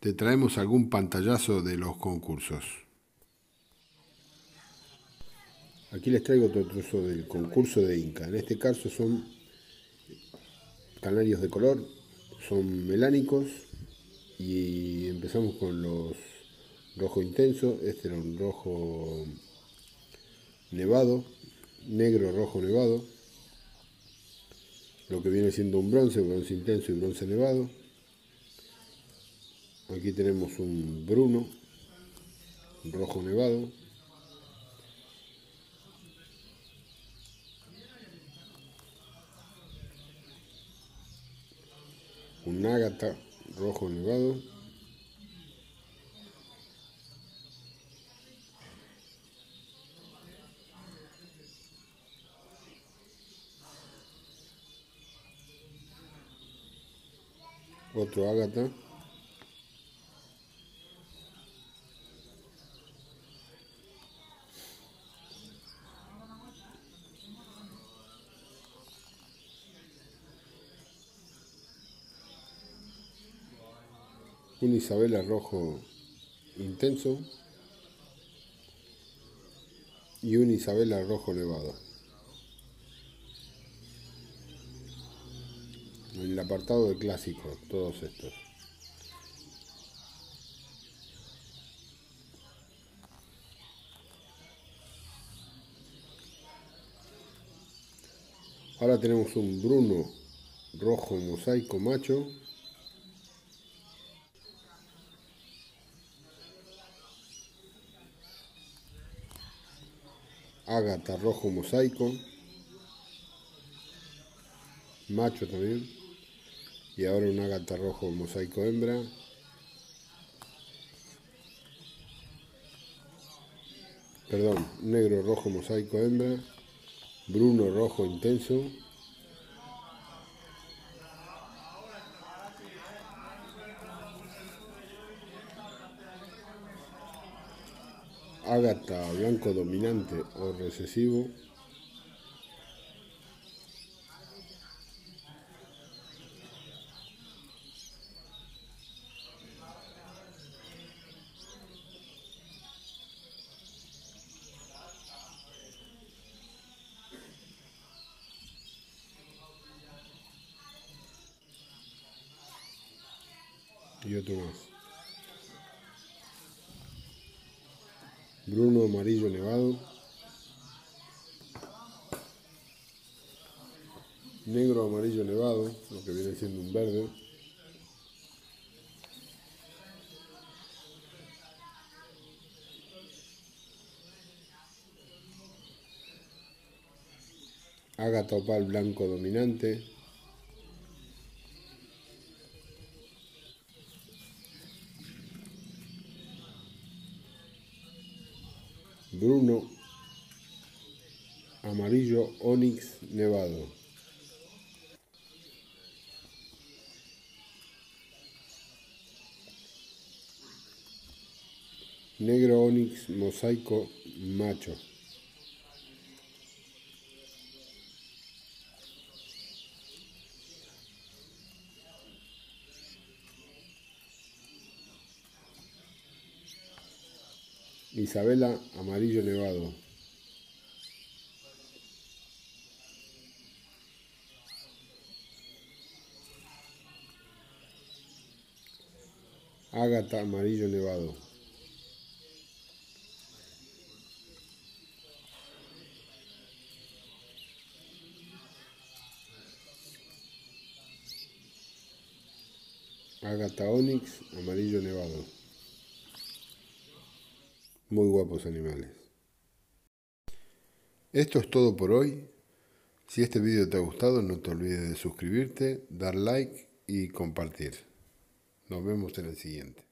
te traemos algún pantallazo de los concursos. Aquí les traigo otro trozo del concurso de Inca. En este caso son canarios de color, son melánicos y empezamos con los rojo intenso. Este era un rojo nevado, negro rojo nevado. Lo que viene siendo un bronce, bronce intenso y bronce nevado. Aquí tenemos un bruno, rojo nevado. Un ágata rojo nevado. Otro ágata. Un Isabela rojo intenso y un Isabela rojo nevado. El apartado de clásicos, todos estos. Ahora tenemos un Bruno rojo mosaico macho ágata rojo mosaico, macho también, y ahora un ágata rojo mosaico hembra. Perdón, negro rojo mosaico hembra, bruno rojo intenso, ágata blanco dominante o recesivo, y otro más. Bruno amarillo nevado. Negro amarillo nevado, lo que viene siendo un verde. Ágata blanco dominante. Bruno amarillo Onix nevado. Negro Onix mosaico macho. Isabela Amarillo Nevado. Ágata Amarillo Nevado. Ágata Onyx Amarillo Nevado. Muy guapos animales. Esto es todo por hoy. Si este vídeo te ha gustado, no te olvides de suscribirte, dar like y compartir. Nos vemos en el siguiente.